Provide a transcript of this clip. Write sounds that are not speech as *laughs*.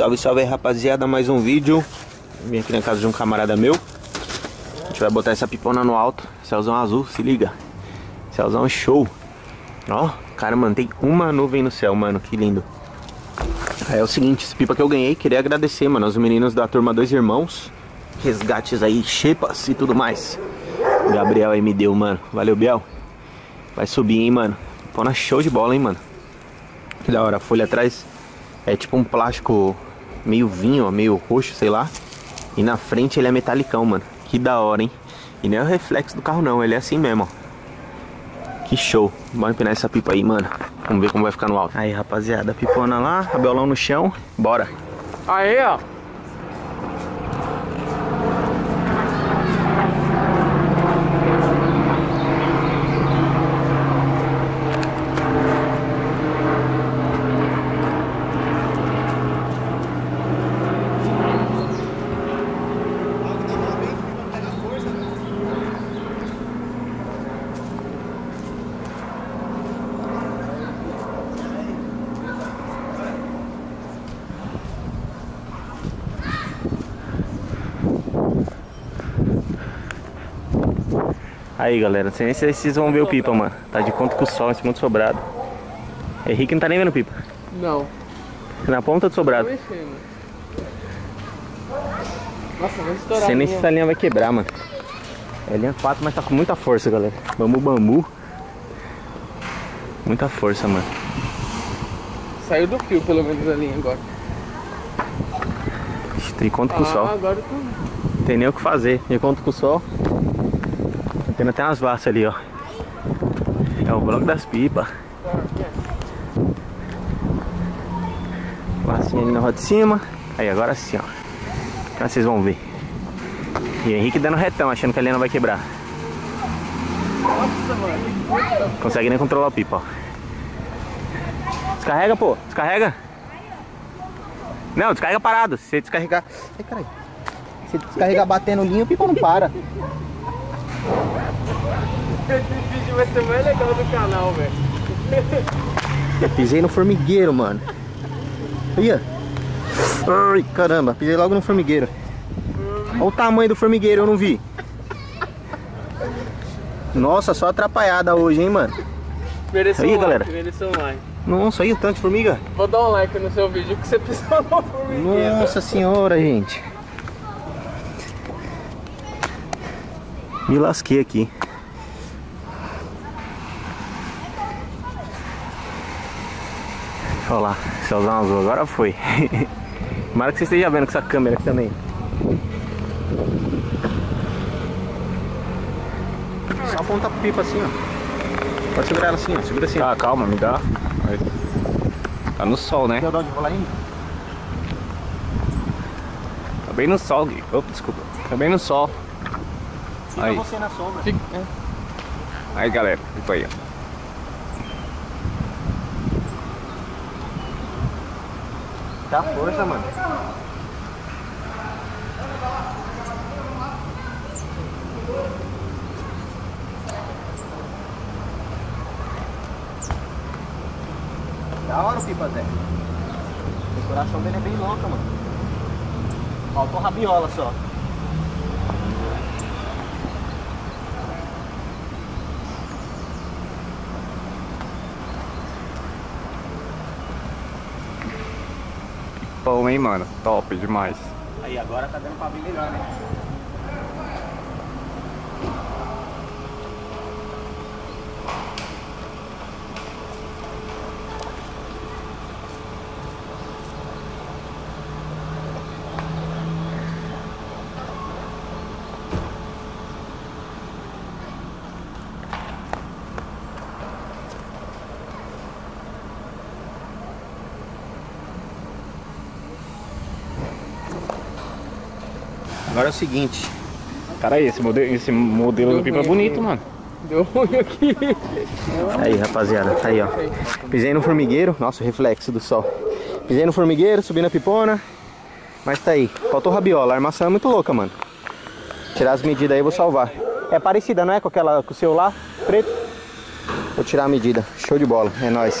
Salve, salve aí, rapaziada, mais um vídeo. Vim aqui na casa de um camarada meu. A gente vai botar essa pipona no alto. Céuzão azul, se liga. Céuzão show. Ó, cara, mano, tem uma nuvem no céu, mano, que lindo. Aí é o seguinte, esse pipa que eu ganhei Queria agradecer, mano, aos meninos da turma Dois Irmãos. Resgates aí, chepas e tudo mais. Gabriel aí me deu, mano. Valeu, Biel. Vai subir, hein, mano. Pipona show de bola, hein, mano. Que da hora, a folha atrás. É tipo um plástico meio vinho, meio roxo, sei lá. E na frente ele é metalicão, mano. Que da hora, hein? E não é o reflexo do carro não, ele é assim mesmo, ó. Que show. Bora empinar essa pipa aí, mano. Vamos ver como vai ficar no alto. Aí, rapaziada, pipona lá, rabelão no chão. Bora. Aí, ó. Aí, galera, não sei nem se vocês vão ver o pipa, mano. Tá de conta com o sol em cima do sobrado. Henrique não tá nem vendo o pipa. Não. Na ponta do sobrado. Nossa, vai estourar. Sei nem se essa linha vai quebrar, mano. É linha 4, mas tá com muita força, galera. Bambu, bambu. Muita força, mano. Saiu do fio, pelo menos, a linha agora. Tem conta com o ah, sol. agora tô... Tem nem o que fazer. De conta com o sol. Tem até umas vassas ali, ó. É o bloco das pipas. Vassinha ali na roda de cima. Aí, agora sim, ó. Agora vocês vão ver. E o Henrique dando retão, achando que a linha não vai quebrar. Nossa, mano. Consegue nem controlar a pipa, ó. Descarrega, pô. Descarrega. Não, descarrega parado. Se você descarregar. Ai, caralho. Se descarregar batendo linha, o pipa não para. Esse vídeo vai ser mais legal do canal, velho. Pisei no formigueiro, mano. Ia. Ai, caramba, pisei logo no formigueiro. Olha o tamanho do formigueiro, eu não vi. Nossa, só atrapalhada hoje, hein, mano. Mereceu Aí, um galera. like, mereceu um like. Nossa, aí o tanto de formiga. Vou dar um like no seu vídeo que você pisou no formigueiro. Nossa senhora, gente. Me lasquei aqui. Olha lá, céuzão azul, agora foi. *laughs* Tomara que você esteja vendo com essa câmera aqui também. Só aponta a pipa assim, ó. Pode segurar ela assim, ó. Segura assim. Ah, calma, me dá. Aí. Tá no sol, né? Deu de lá indo? Tá bem no sol, Gui. Opa, desculpa. Tá bem no sol. Fica Aí. você na sombra. Fica- é. Aí, galera. Fica aí, ó. Dá força, mano. Da hora o pipa Zé. O coração dele é bem louca, mano. Faltou rabiola só. Pão, hein, mano. Top demais. Aí agora tá dando pra ver melhor, né? Agora é o seguinte. Cara, aí, esse modelo, esse modelo do pipa é bonito, aqui. mano. Deu ruim aqui. Aí, rapaziada, tá aí, ó. Pisei no formigueiro, nossa, o reflexo do sol. Pisei no formigueiro, subi na pipona. Mas tá aí. Faltou rabiola, a armação é muito louca, mano. Tirar as medidas aí, vou salvar. É parecida, não é? Com aquela, com o seu lá, preto? Vou tirar a medida. Show de bola, é nóis.